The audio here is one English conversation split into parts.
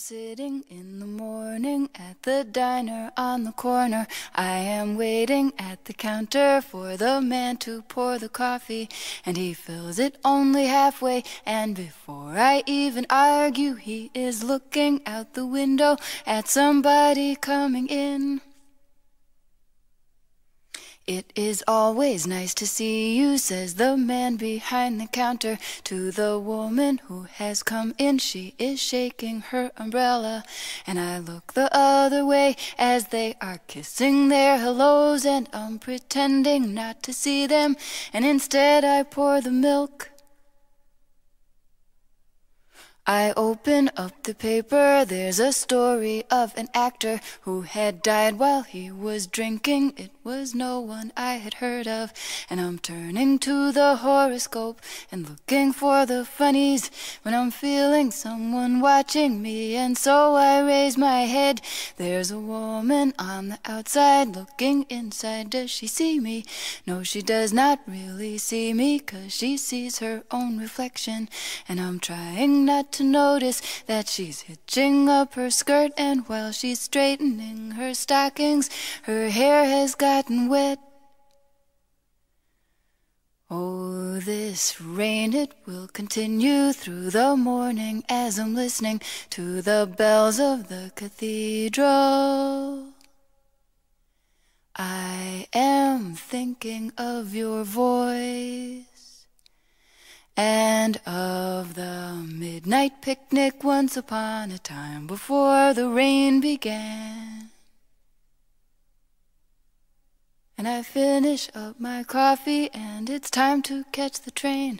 sitting in the morning at the diner on the corner. I am waiting at the counter for the man to pour the coffee, and he fills it only halfway. And before I even argue, he is looking out the window at somebody coming in. It is always nice to see you, says the man behind the counter to the woman who has come in. She is shaking her umbrella, and I look the other way as they are kissing their hellos, and I'm pretending not to see them, and instead I pour the milk. I open up the paper, there's a story of an actor who had died while he was drinking. It was no one I had heard of, and I'm turning to the horoscope and looking for the funnies when I'm feeling someone watching me, and so I raise my head. There's a woman on the outside looking inside. Does she see me? No, she does not really see me, cause she sees her own reflection, and I'm trying not to to notice that she's hitching up her skirt, and while she's straightening her stockings, her hair has gotten wet. Oh, this rain, it will continue through the morning as I'm listening to the bells of the cathedral. I am thinking of your voice and of the midnight picnic once upon a time before the rain began. And I finish up my coffee and it's time to catch the train.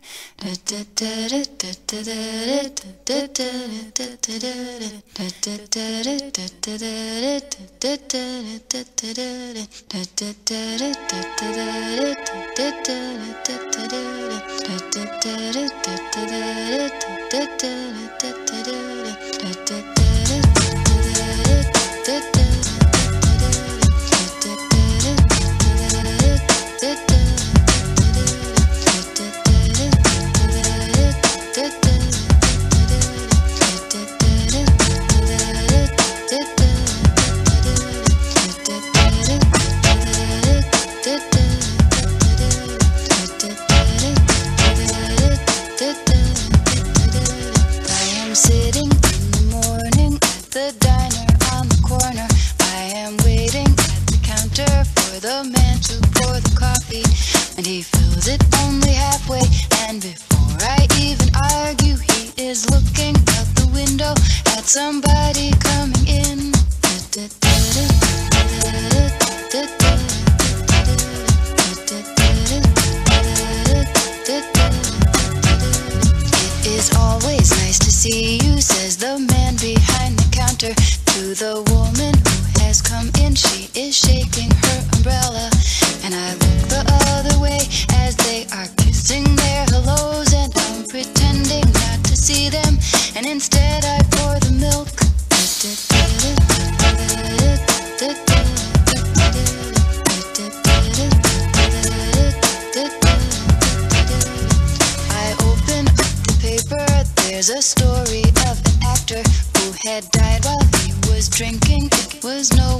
to the woman who has come in. She is shaking her umbrella, and I look the other way as they are kissing their hellos, and I'm pretending not to see them, and instead I pour the milk. I open up the paper. There's a had died while he was drinking. It was no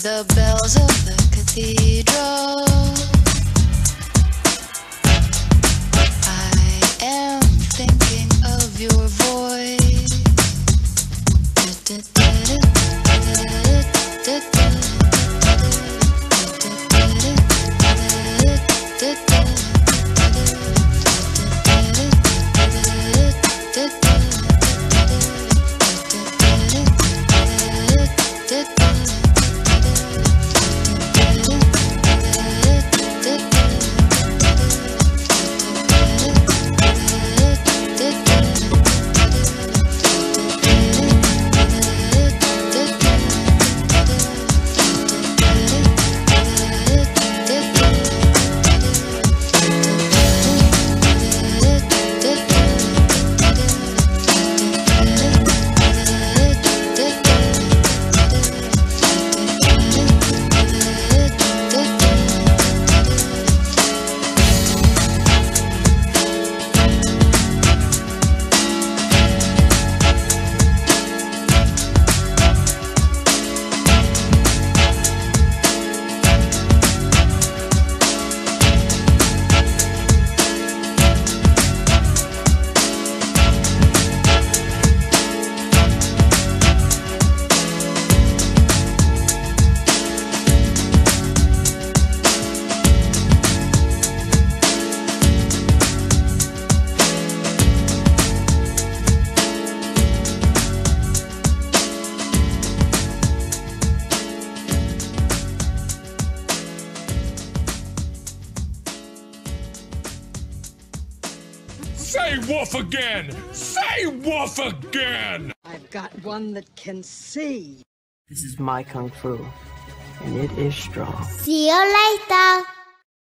the bells Say woof again! Say woof again! I've got one that can see. This is my kung fu, and it is strong. See you later.